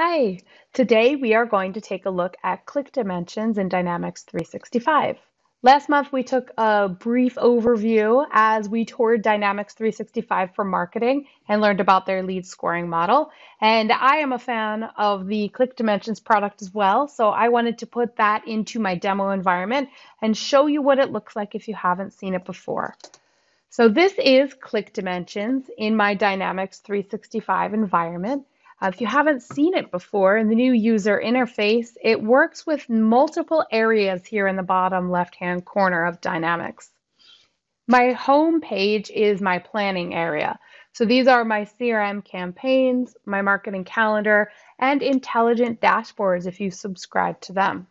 Hi, today we are going to take a look at ClickDimensions in Dynamics 365. Last month we took a brief overview as we toured Dynamics 365 for marketing and learned about their lead scoring model. And I am a fan of the ClickDimensions product as well, so I wanted to put that into my demo environment and show you what it looks like if you haven't seen it before. So this is ClickDimensions in my Dynamics 365 environment. Uh, if you haven't seen it before in the new user interface, it works with multiple areas here in the bottom left-hand corner of Dynamics. My home page is my planning area. So these are my CRM campaigns, my marketing calendar, and intelligent dashboards if you subscribe to them.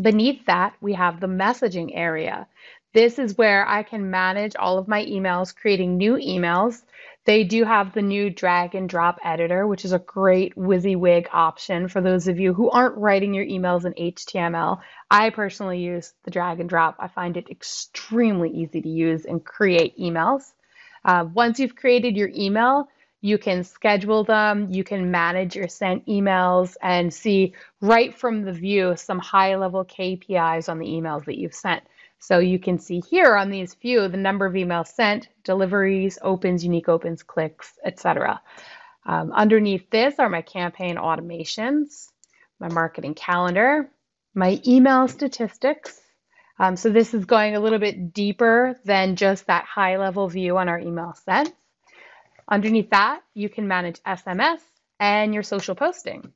Beneath that, we have the messaging area. This is where I can manage all of my emails, creating new emails. They do have the new drag and drop editor, which is a great WYSIWYG option for those of you who aren't writing your emails in HTML. I personally use the drag and drop. I find it extremely easy to use and create emails. Uh, once you've created your email, you can schedule them, you can manage your sent emails, and see right from the view some high level KPIs on the emails that you've sent. So you can see here on these few the number of emails sent, deliveries, opens, unique opens, clicks, etc. Um, underneath this are my campaign automations, my marketing calendar, my email statistics. Um, so this is going a little bit deeper than just that high level view on our email sent. Underneath that, you can manage SMS and your social posting.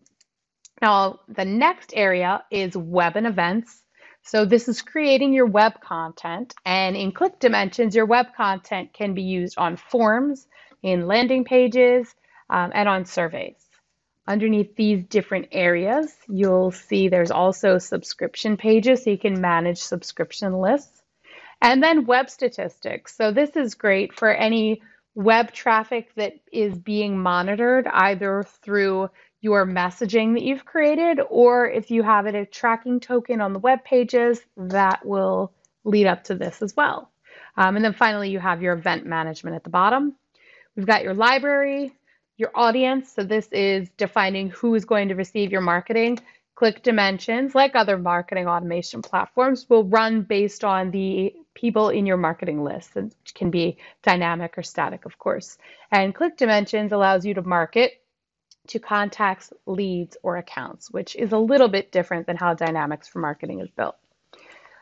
Now, the next area is web and events. So this is creating your web content. And in ClickDimensions, your web content can be used on forms, in landing pages, um, and on surveys. Underneath these different areas, you'll see there's also subscription pages, so you can manage subscription lists. And then web statistics. So this is great for any web traffic that is being monitored either through your messaging that you've created, or if you have it a tracking token on the web pages, that will lead up to this as well. Um, and then finally, you have your event management at the bottom. We've got your library, your audience. So this is defining who is going to receive your marketing. ClickDimensions, like other marketing automation platforms, will run based on the people in your marketing list. It can be dynamic or static, of course. And ClickDimensions allows you to market to contacts, leads, or accounts, which is a little bit different than how Dynamics for Marketing is built.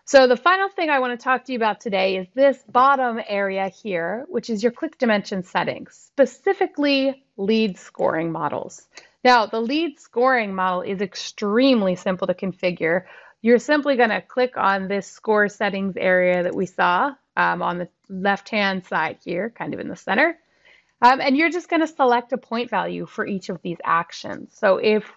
So the final thing I want to talk to you about today is this bottom area here, which is your click dimension settings, specifically lead scoring models. Now, the lead scoring model is extremely simple to configure. You're simply going to click on this score settings area that we saw um, on the left-hand side here, kind of in the center. Um, and you're just going to select a point value for each of these actions. So if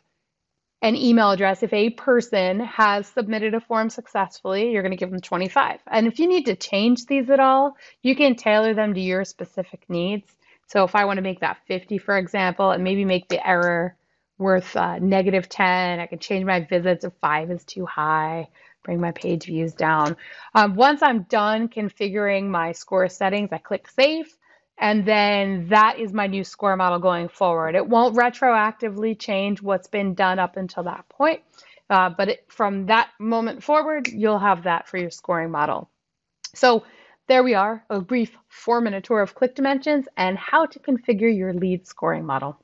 an email address, if a person has submitted a form successfully, you're going to give them 25. And if you need to change these at all, you can tailor them to your specific needs. So if I want to make that 50, for example, and maybe make the error worth uh, negative 10, I can change my visits if five is too high, bring my page views down. Um, once I'm done configuring my score settings, I click save. And then that is my new score model going forward. It won't retroactively change what's been done up until that point. Uh, but it, from that moment forward, you'll have that for your scoring model. So there we are, a brief four minute tour of ClickDimensions and how to configure your lead scoring model.